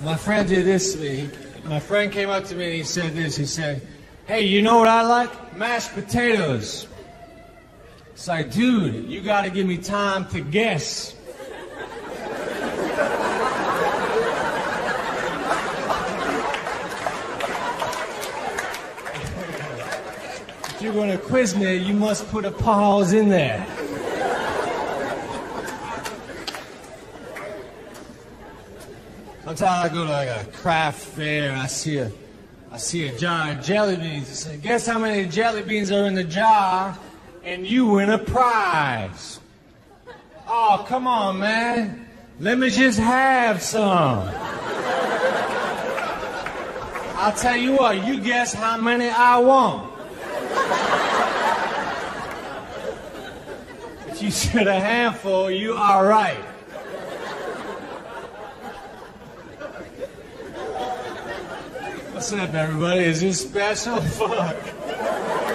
My friend did this to me. My friend came up to me and he said this. He said, Hey, you know what I like? Mashed potatoes. It's like, dude, you got to give me time to guess. if you're going to quiz me, you must put a pause in there. Sometimes I go to like a craft fair, I see a, I see a jar of jelly beans. I say, guess how many jelly beans are in the jar, and you win a prize. Oh, come on, man. Let me just have some. I'll tell you what, you guess how many I want. If you said a handful, you are right. What's up, everybody? Is this special? Fuck.